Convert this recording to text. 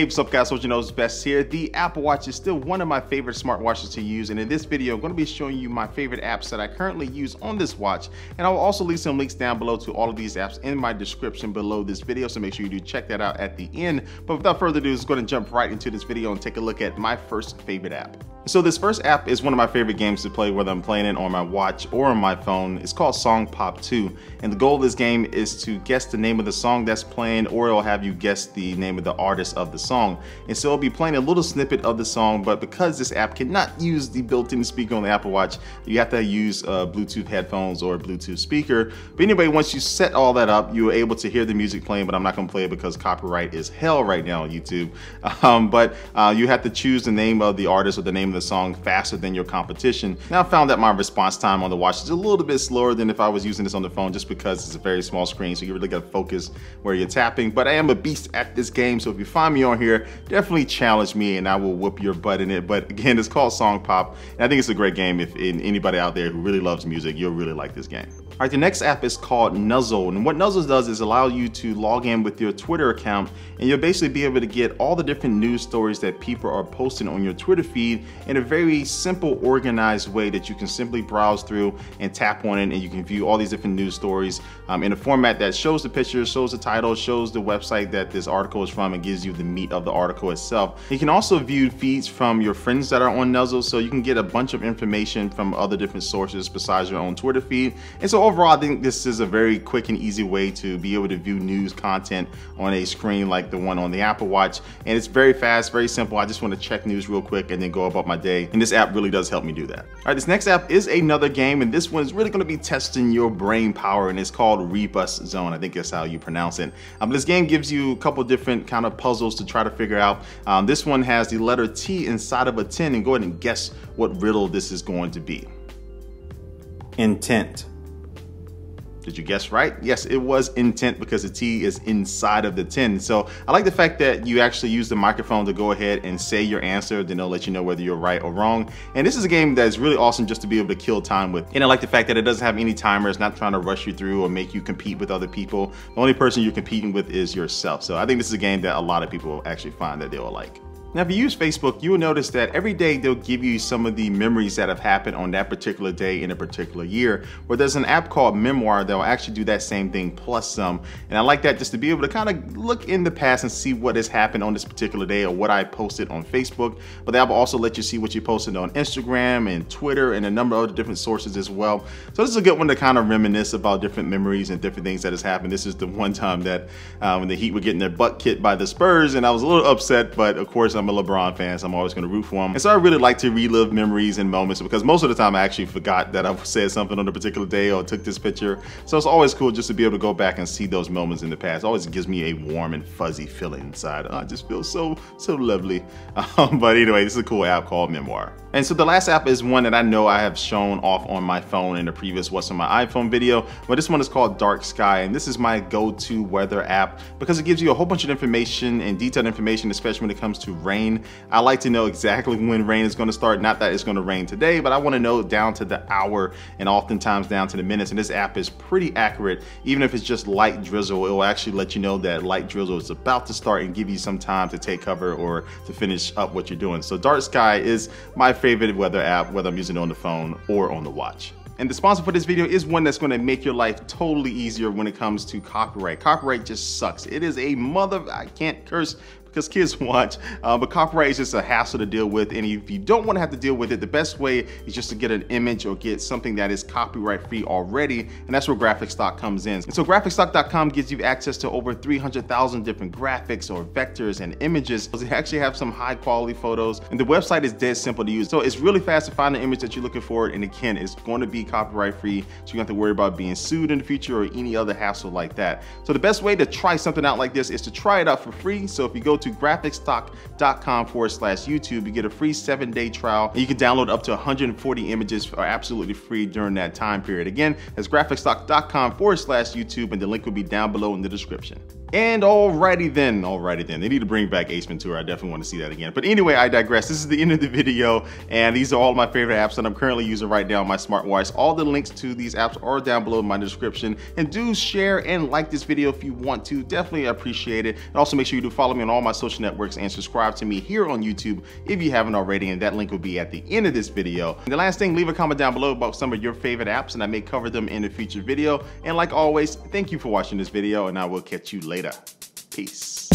Hey, what's up guys, Soldier Knows Best here. The Apple Watch is still one of my favorite smartwatches to use and in this video I'm going to be showing you my favorite apps that I currently use on this watch and I will also leave some links down below to all of these apps in my description below this video so make sure you do check that out at the end. But without further ado, let's go and jump right into this video and take a look at my first favorite app. So this first app is one of my favorite games to play whether I'm playing it on my watch or on my phone. It's called Song Pop 2 and the goal of this game is to guess the name of the song that's playing or it'll have you guess the name of the artist of the song. And so it'll be playing a little snippet of the song but because this app cannot use the built-in speaker on the Apple Watch you have to use uh, Bluetooth headphones or Bluetooth speaker. But anyway once you set all that up you're able to hear the music playing but I'm not going to play it because copyright is hell right now on YouTube. Um, but uh, you have to choose the name of the artist or the name of the song faster than your competition. Now I found that my response time on the watch is a little bit slower than if I was using this on the phone just because it's a very small screen so you really got to focus where you're tapping. But I am a beast at this game so if you find me on here definitely challenge me and I will whoop your butt in it. But again it's called Song Pop and I think it's a great game if anybody out there who really loves music you'll really like this game. All right, the next app is called Nuzzle. And what Nuzzle does is allow you to log in with your Twitter account and you'll basically be able to get all the different news stories that people are posting on your Twitter feed in a very simple, organized way that you can simply browse through and tap on it and you can view all these different news stories um, in a format that shows the pictures, shows the title, shows the website that this article is from and gives you the meat of the article itself. You can also view feeds from your friends that are on Nuzzle so you can get a bunch of information from other different sources besides your own Twitter feed. And so overall, I think this is a very quick and easy way to be able to view news content on a screen like the one on the Apple Watch. And it's very fast, very simple. I just want to check news real quick and then go about my day. And this app really does help me do that. All right, this next app is another game, and this one is really going to be testing your brain power, and it's called Rebus Zone. I think that's how you pronounce it. Um, this game gives you a couple different kind of puzzles to try to figure out. Um, this one has the letter T inside of a 10, and go ahead and guess what riddle this is going to be. Intent. Did you guess right? Yes, it was intent because the T is inside of the 10. So I like the fact that you actually use the microphone to go ahead and say your answer, then they'll let you know whether you're right or wrong. And this is a game that is really awesome just to be able to kill time with. And I like the fact that it doesn't have any timers, not trying to rush you through or make you compete with other people. The only person you're competing with is yourself. So I think this is a game that a lot of people actually find that they'll like. Now, if you use Facebook, you will notice that every day they'll give you some of the memories that have happened on that particular day in a particular year. Where there's an app called Memoir that will actually do that same thing plus some. And I like that just to be able to kind of look in the past and see what has happened on this particular day or what I posted on Facebook. But that will also let you see what you posted on Instagram and Twitter and a number of other different sources as well. So this is a good one to kind of reminisce about different memories and different things that has happened. This is the one time that uh, when the Heat were getting their butt kicked by the Spurs and I was a little upset, but of course I'm a LeBron fan, so I'm always to root for him. And so I really like to relive memories and moments because most of the time I actually forgot that I said something on a particular day or took this picture. So it's always cool just to be able to go back and see those moments in the past. It always gives me a warm and fuzzy feeling inside. Oh, I just feel so, so lovely. Um, but anyway, this is a cool app called Memoir. And so the last app is one that I know I have shown off on my phone in the previous What's on my iPhone video, but this one is called Dark Sky. And this is my go-to weather app because it gives you a whole bunch of information and detailed information, especially when it comes to rain. I like to know exactly when rain is gonna start. Not that it's gonna rain today, but I wanna know down to the hour and oftentimes down to the minutes. And this app is pretty accurate. Even if it's just light drizzle, it will actually let you know that light drizzle is about to start and give you some time to take cover or to finish up what you're doing. So Dark Sky is my favorite weather app, whether I'm using it on the phone or on the watch. And the sponsor for this video is one that's gonna make your life totally easier when it comes to copyright. Copyright just sucks. It is a mother, I can't curse because kids watch, uh, but copyright is just a hassle to deal with. And if you don't want to have to deal with it, the best way is just to get an image or get something that is copyright free already. And that's where Graphicstock comes in. And so Graphicstock.com gives you access to over 300,000 different graphics or vectors and images. They actually have some high quality photos and the website is dead simple to use. So it's really fast to find the image that you're looking for. And again, it's going to be copyright free. So you don't have to worry about being sued in the future or any other hassle like that. So the best way to try something out like this is to try it out for free. So if you go to graphicstock.com forward slash YouTube. You get a free seven day trial and you can download up to 140 images for absolutely free during that time period. Again, that's graphicstock.com forward slash YouTube and the link will be down below in the description. And alrighty then, alrighty then. They need to bring back Ace Ventura. I definitely want to see that again. But anyway, I digress. This is the end of the video, and these are all my favorite apps that I'm currently using right now on my smartwatch. All the links to these apps are down below in my description. And do share and like this video if you want to. Definitely appreciate it. And also make sure you do follow me on all my social networks and subscribe to me here on YouTube if you haven't already. And that link will be at the end of this video. And the last thing, leave a comment down below about some of your favorite apps, and I may cover them in a future video. And like always, thank you for watching this video, and I will catch you later. Peace.